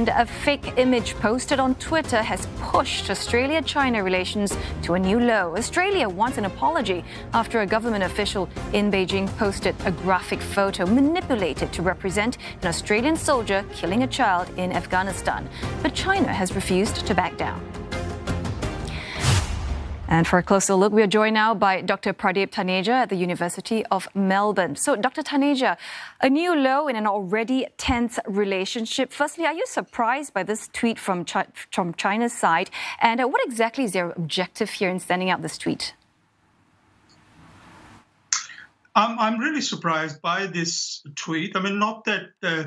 And a fake image posted on Twitter has pushed Australia China relations to a new low. Australia wants an apology after a government official in Beijing posted a graphic photo manipulated to represent an Australian soldier killing a child in Afghanistan. But China has refused to back down. And for a closer look, we are joined now by Dr. Pradeep Taneja at the University of Melbourne. So, Dr. Taneja, a new low in an already tense relationship. Firstly, are you surprised by this tweet from, Ch- from China's side? And uh, what exactly is their objective here in sending out this tweet? Um, I'm really surprised by this tweet. I mean, not that uh,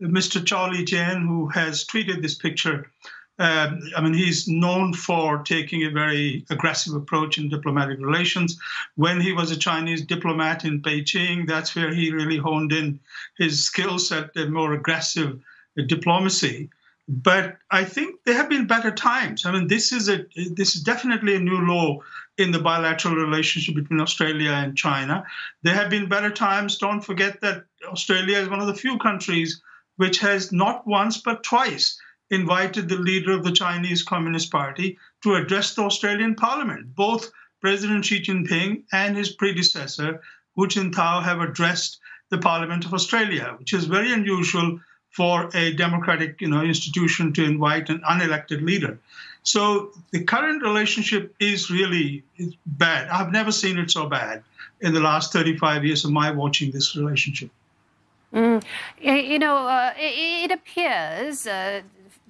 Mr. Zhao Lijian, who has tweeted this picture, um, I mean, he's known for taking a very aggressive approach in diplomatic relations. When he was a Chinese diplomat in Beijing, that's where he really honed in his skills at a more aggressive diplomacy. But I think there have been better times. I mean, this is a this is definitely a new law in the bilateral relationship between Australia and China. There have been better times. Don't forget that Australia is one of the few countries which has not once but twice invited the leader of the Chinese Communist Party to address the Australian Parliament. Both President Xi Jinping and his predecessor, Hu Jintao, have addressed the Parliament of Australia, which is very unusual for a democratic you know, institution to invite an unelected leader. So the current relationship is really bad. I've never seen it so bad in the last 35 years of my watching this relationship. Mm. You know, uh, it, appears uh,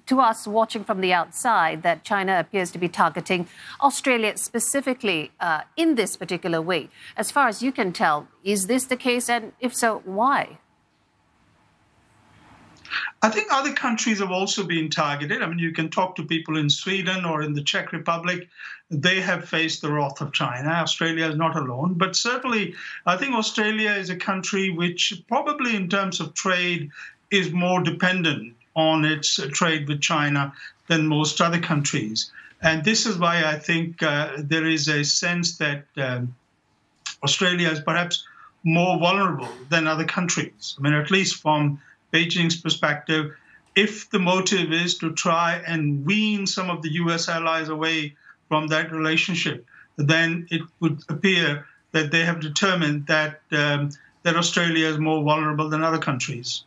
to us watching from the outside that China appears to be targeting Australia specifically uh, in this particular way. As far as you can tell, is this the case? And if so, why? I think other countries have also been targeted. I mean, you can talk to people in Sweden or in the Czech Republic. They have faced the wrath of China. Australia is not alone. But certainly, I think Australia is a country which, probably in terms of trade, is more dependent on its trade with China than most other countries. And this is why I think uh, there is a sense that um, Australia is perhaps more vulnerable than other countries. I mean, at least from Beijing's perspective, if the motive is to try and wean some of the US allies away from that relationship, then it would appear that they have determined that um, that Australia is more vulnerable than other countries.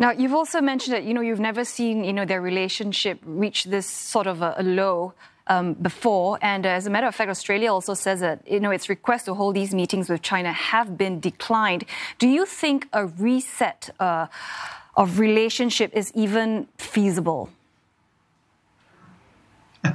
Now, you've also mentioned that you know you've never seen you know their relationship reach this sort of a, a low um, before, and uh, as a matter of fact, Australia also says that you know its request to hold these meetings with China have been declined. Do you think a reset uh, of relationship is even feasible?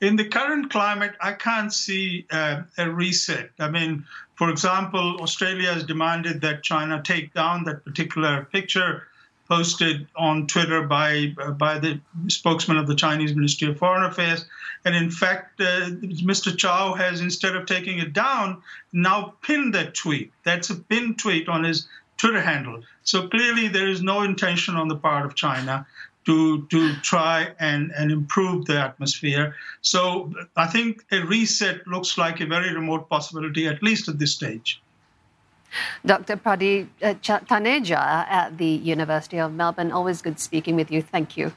in the current climate, I can't see uh, a reset. I mean, for example, Australia has demanded that China take down that particular picture posted on Twitter by uh, by the spokesman of the Chinese Ministry of Foreign Affairs. And in fact, uh, Mr. Zhao has, instead of taking it down, now pinned that tweet. That's a pinned tweet on his Twitter handle. So clearly, there is no intention on the part of China to to try and, and improve the atmosphere. So I think a reset looks like a very remote possibility, at least at this stage. Dr. Pradeep uh, Taneja at the University of Melbourne. Always good speaking with you. Thank you.